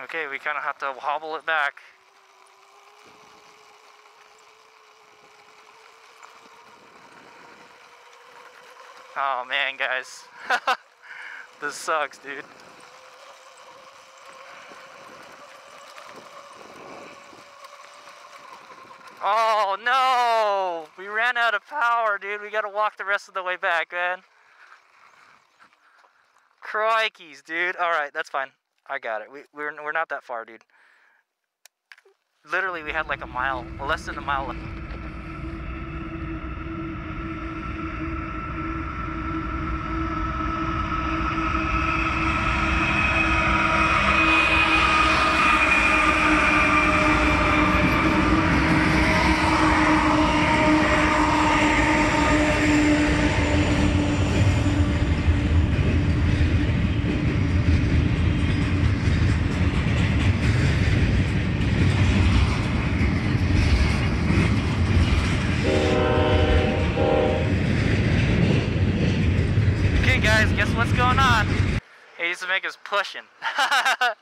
Okay, we kind of have to hobble it back. Oh man, guys. this sucks, dude. Oh no! We ran out of power, dude. We gotta walk the rest of the way back, man. Crikeys, dude. Alright, that's fine. I got it. We, we're, we're not that far, dude. Literally, we had like a mile, less than a mile left. Okay, guys, guess what's going on? Hazy is pushing. I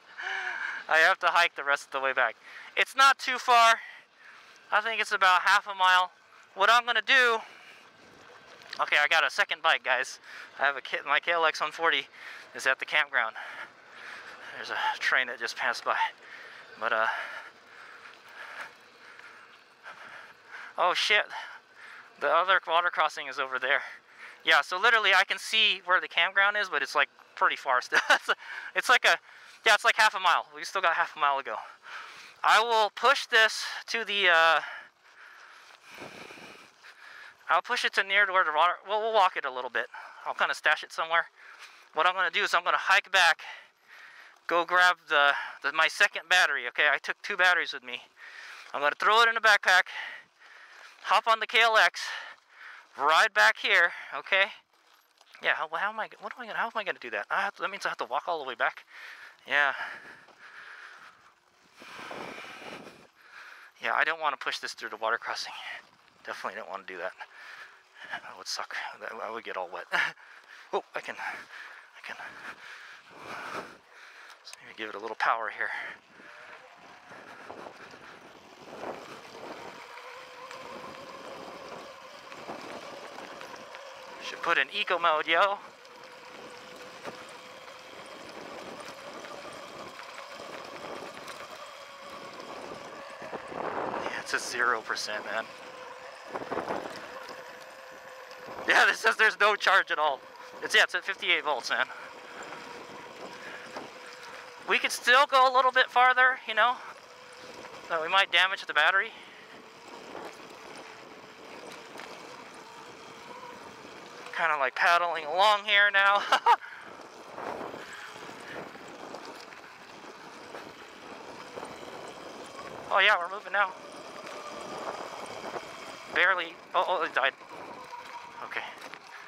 have to hike the rest of the way back. It's not too far. I think it's about half a mile. What I'm gonna do, okay, I got a second bike, guys. I have a kit, my KLX 140 is at the campground. There's a train that just passed by. But, uh, oh shit, the other water crossing is over there. Yeah, so literally I can see where the campground is, but it's like pretty far still. It's- like a, yeah, it's like half a mile. We still got half a mile to go. I will push this to the, uh, I'll push it to near to where the water, well, we'll walk it a little bit. I'll kind of stash it somewhere. What I'm going to do is I'm going to hike back, go grab the, the, my second battery, okay? I took two batteries with me. I'm going to throw it in the backpack, hop on the KLX, ride back here, okay? Yeah, how, how am I, what am I gonna, how am I gonna do that? I to, that means I have to walk all the way back. Yeah. Yeah, I don't want to push this through the water crossing. Definitely don't want to do that. That would suck. That, I would get all wet. oh, I can, I can. Let's maybe give it a little power here. Put in eco mode, yo. Yeah, it's a zero percent, man. Yeah, this says there's no charge at all. It's yeah, it's at 58 volts, man. We could still go a little bit farther, you know. But we might damage the battery. Kind of like paddling along here now. oh yeah, we're moving now. Barely. Oh, oh, it died. Okay.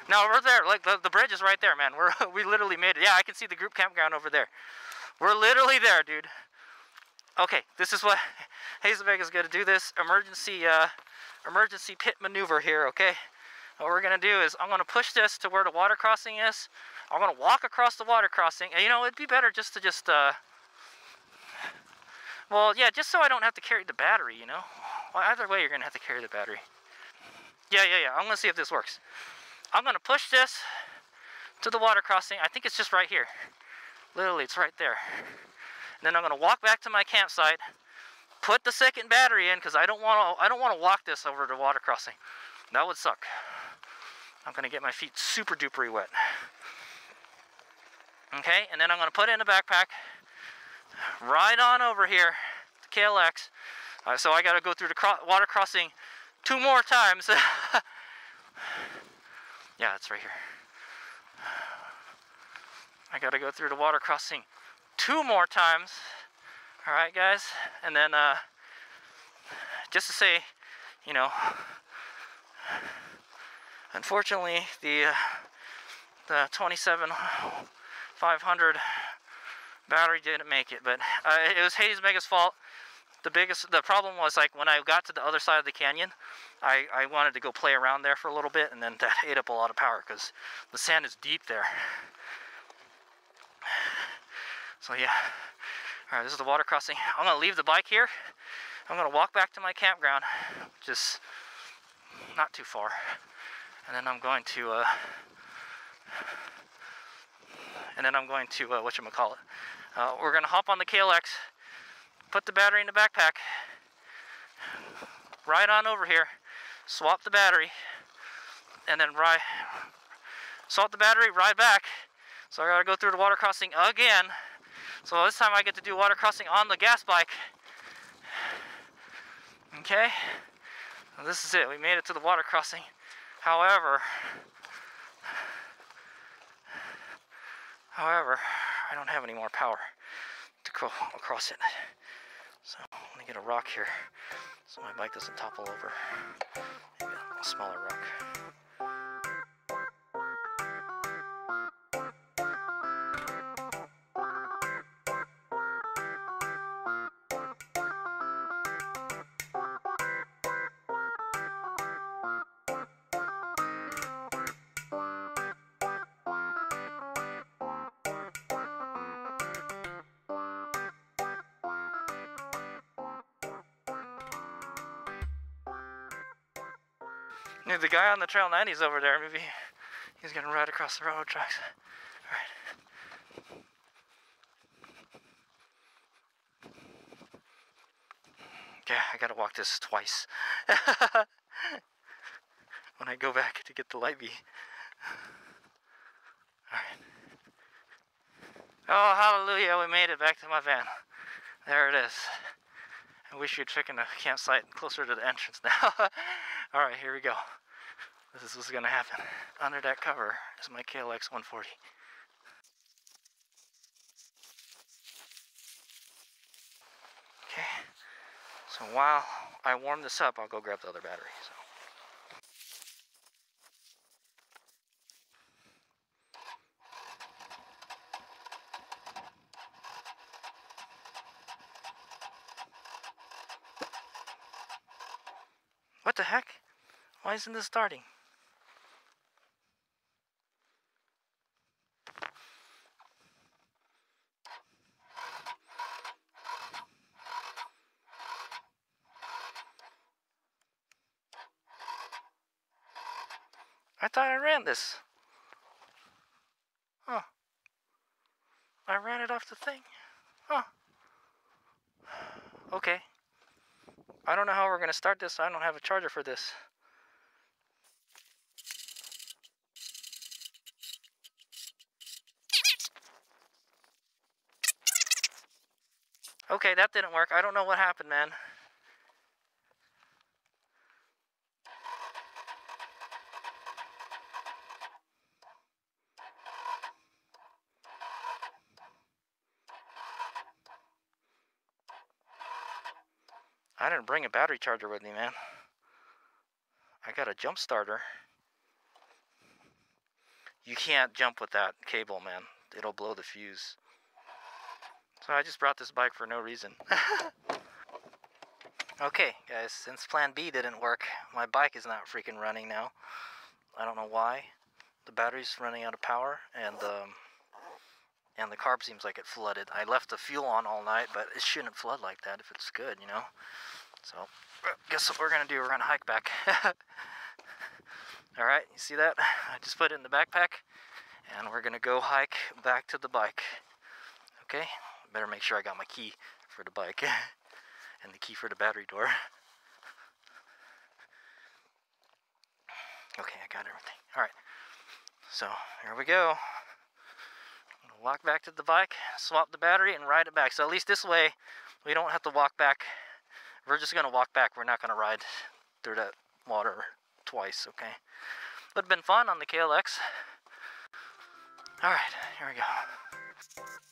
No, we're there. Like the, the bridge is right there, man. We're we literally made it. Yeah, I can see the group campground over there. We're literally there, dude. Okay, this is what HadesOmega is gonna do. This emergency uh, emergency pit maneuver here. Okay. What we're gonna do is I'm gonna push this to where the water crossing is. I'm gonna walk across the water crossing. And you know, it'd be better just to just, uh, well, yeah, just so I don't have to carry the battery, you know? Well, either way, you're gonna have to carry the battery. Yeah, yeah, yeah. I'm gonna see if this works. I'm gonna push this to the water crossing. I think it's just right here. Literally, it's right there. And then I'm gonna walk back to my campsite, put the second battery in, because I don't want to. I don't want to walk this over to water crossing. That would suck. I'm gonna get my feet super dupery wet. Okay, and then I'm gonna put it in a backpack, ride on over here to KLX. Uh, so I gotta go through the cro water crossing two more times. yeah, it's right here. I gotta go through the water crossing two more times. All right, guys, and then uh, just to say, you know, unfortunately, the uh, the 27500 battery didn't make it, but uh, it was HadesOmega's fault. The biggest, the problem was like when I got to the other side of the canyon, I, I wanted to go play around there for a little bit, and then that ate up a lot of power because the sand is deep there. So yeah, All right, this is the water crossing. I'm gonna leave the bike here. I'm gonna walk back to my campground, just not too far, and then I'm going to, uh, and then I'm going to, uh, what you call it? Uh, we're gonna hop on the KLX, put the battery in the backpack, ride on over here, swap the battery, and then ride, swap the battery, ride back. So I gotta go through the water crossing again. So this time I get to do water crossing on the gas bike. Okay, well, this is it. We made it to the water crossing. However, however, I don't have any more power to go across it. So I'm gonna get a rock here so my bike doesn't topple over. Maybe a smaller rock. Maybe the guy on the Trail 90's over there. Maybe he's gonna ride across the railroad tracks. Alright. Yeah, I gotta walk this twice. when I go back to get the light bee. Alright. Oh, hallelujah, we made it back to my van. There it is. I wish you'd taken a campsite closer to the entrance now. Alright, here we go. This is what's gonna happen. Under that cover is my KLX 140. Okay, so while I warm this up, I'll go grab the other battery. So. What the heck? Why isn't this starting? I thought I ran this. Huh. I ran it off the thing. Huh. Okay. I don't know how we're going to start this. I don't have a charger for this. Okay, that didn't work. I don't know what happened, man. Didn't bring a battery charger with me, man. I got a jump starter. You can't jump with that cable, man. It'll blow the fuse. So I just brought this bike for no reason. okay, guys, since plan B didn't work, my bike is not freaking running now. I don't know why. The battery's running out of power, and um, and the carb seems like it flooded. I left the fuel on all night, but it shouldn't flood like that if it's good, you know? So, guess what we're gonna do? We're gonna hike back. Alright, you see that? I just put it in the backpack, and we're gonna go hike back to the bike. Okay? Better make sure I got my key for the bike, and the key for the battery door. Okay, I got everything. Alright, so here we go walk back to the bike, swap the battery, and ride it back. So at least this way, we don't have to walk back we're just gonna walk back. We're not gonna ride through that water twice, okay? But been fun on the KLX. All right, here we go.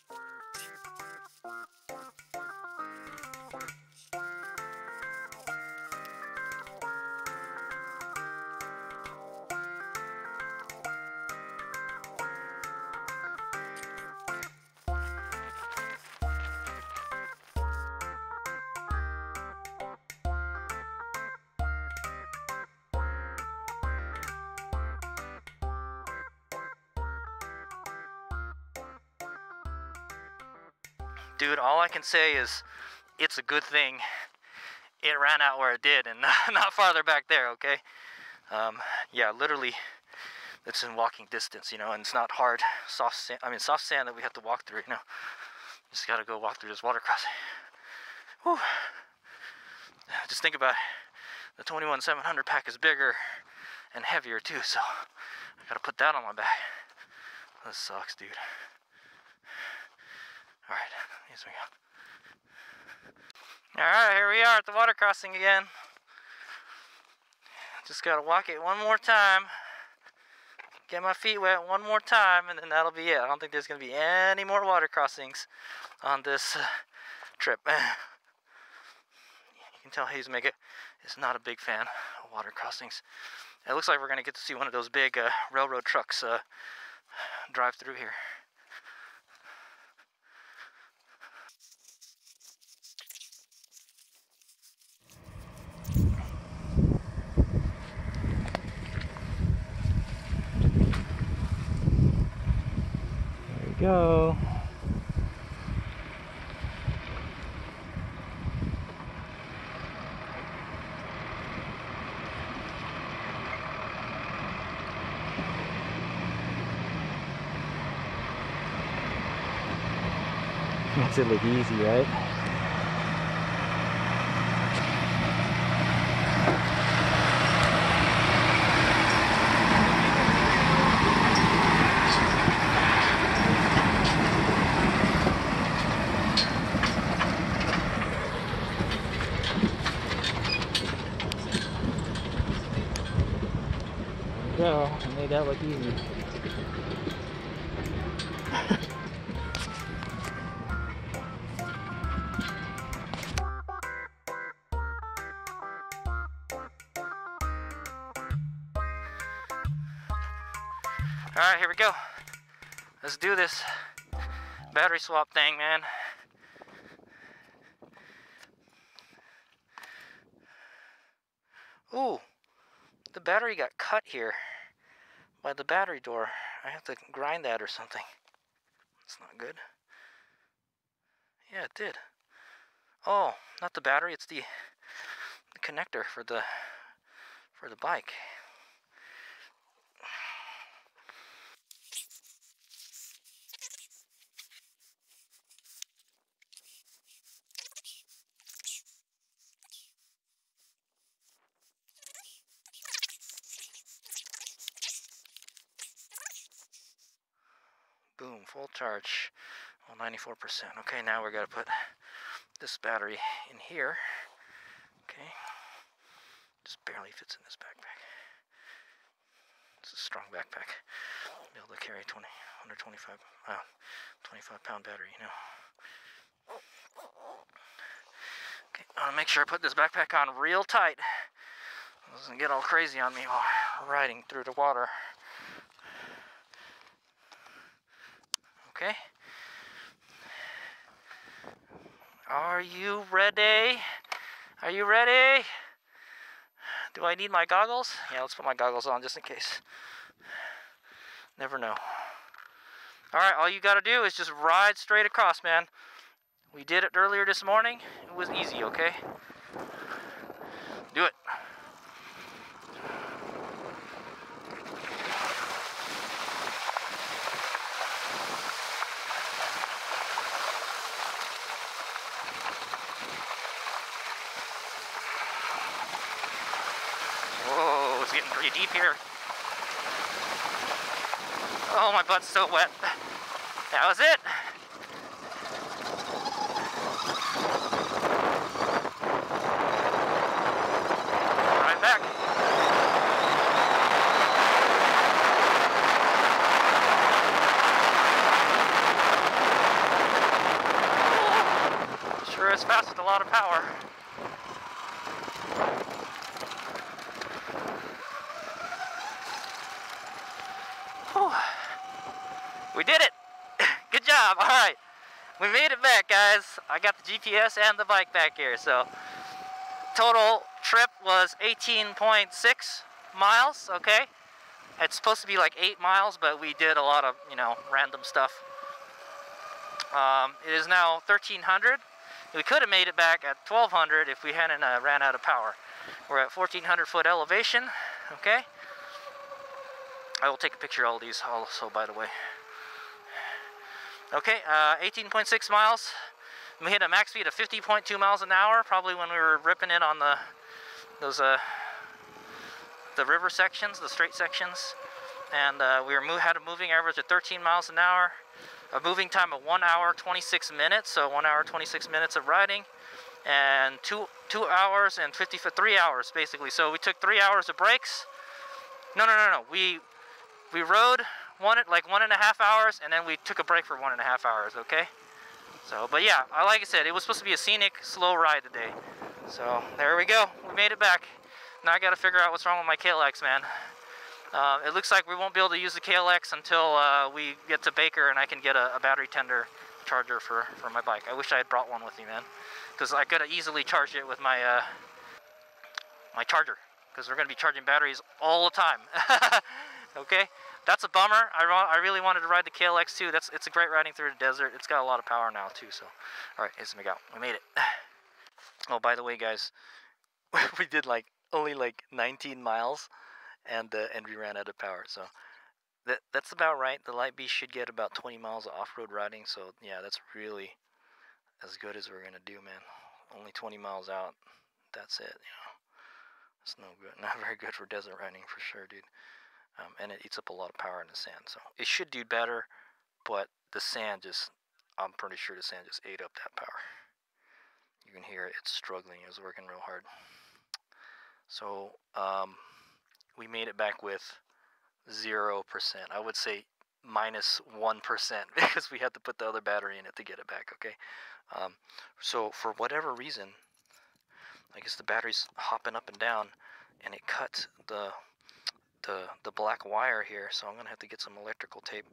Dude, all I can say is it's a good thing it ran out where it did and not farther back there, okay? Um, yeah, literally, it's in walking distance, you know, and it's not hard, soft sand, I mean, soft sand that we have to walk through, you know. Just gotta go walk through this water crossing. Whew. Just think about it. the 21 700 pack is bigger and heavier too, so I gotta put that on my back. This sucks, dude. Alright, here's we go. Alright, here we are at the water crossing again. Just gotta walk it one more time. Get my feet wet one more time, and then that'll be it. I don't think there's gonna be any more water crossings on this uh, trip. you can tell HadesOmega is not a big fan of water crossings. It looks like we're gonna get to see one of those big uh, railroad trucks uh, drive through here. Go. Makes it look easy, right? There we go. I easy. All right, here we go. Let's do this battery swap thing, man. Ooh, the battery got cut here by the battery door. I have to grind that or something. That's not good. Yeah, it did. Oh, not the battery, it's the, the connector for the for the bike. Full charge. Well, 94%. Okay, now we're going to put this battery in here. Okay. Just barely fits in this backpack. It's a strong backpack. Be able to carry 20, 125, uh, 25 pound battery, you know. Okay, I want to make sure I put this backpack on real tight. It doesn't get all crazy on me while riding through the water. Okay. Are you ready? Are you ready? Do I need my goggles? Yeah, let's put my goggles on just in case. Never know. Alright, all you gotta do is just ride straight across, man. We did it earlier this morning. It was easy, okay? Do it. Pretty deep here. Oh, my butt's so wet. That was it. Fast with a lot of power. Whew. We did it! Good job! Alright. We made it back, guys. I got the GPS and the bike back here, so total trip was 18.6 miles, okay? It's supposed to be like 8 miles, but we did a lot of, you know, random stuff. Um, it is now 1300. We could have made it back at 1200 if we hadn't uh, ran out of power. We're at 1400 foot elevation, okay? I will take a picture of all these also, by the way. Okay, uh, 18.6 miles. We hit a max speed of 50.2 miles an hour, probably when we were ripping it on the those uh, the river sections, the straight sections, and uh, we were had a moving average of 13 miles an hour, a moving time of one hour 26 minutes, so one hour 26 minutes of riding, and two two hours and 50 for three hours basically. So we took three hours of breaks. No, no, no, no. We we rode one like one and a half hours, and then we took a break for one and a half hours. Okay. So, but yeah, like I said, it was supposed to be a scenic, slow ride today. So there we go. We made it back. Now I got to figure out what's wrong with my KLX, man. Uh, it looks like we won't be able to use the KLX until uh, we get to Baker and I can get a, a, battery tender charger for, for my bike. I wish I had brought one with me, man. Because I could have easily charged it with my, uh, my charger. Because we're going to be charging batteries all the time. okay? That's a bummer. I, I really wanted to ride the KLX too. That's it's a great riding through the desert. It's got a lot of power now too. So, all right, me go. We made it. Oh, by the way, guys, we did like only like 19 miles, and uh, and we ran out of power. So that that's about right. The Light Beast should get about 20 miles of off-road riding. So yeah, that's really as good as we're gonna do, man. Only 20 miles out. That's it. You know, it's no good. Not very good for desert riding for sure, dude um, and it eats up a lot of power in the sand. So it should do better, but the sand just, I'm pretty sure the sand just ate up that power. You can hear it, it's struggling, it's working real hard. So um, we made it back with 0%. I would say minus 1 because we had to put the other battery in it to get it back, okay? Um, so for whatever reason, I guess the battery's hopping up and down and it cut the the, the black wire here, so I'm to have to get some electrical tape.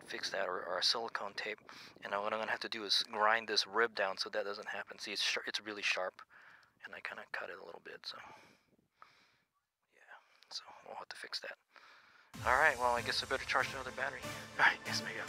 and Fix that or, or silicone tape, and what I'm gonna have to do is grind this rib down so that doesn't happen. See, it's it's really sharp, and I kind of cut it a little bit. So yeah, so we'll have to fix that. All right, well I guess I better charge another battery. All right, HadesOmega.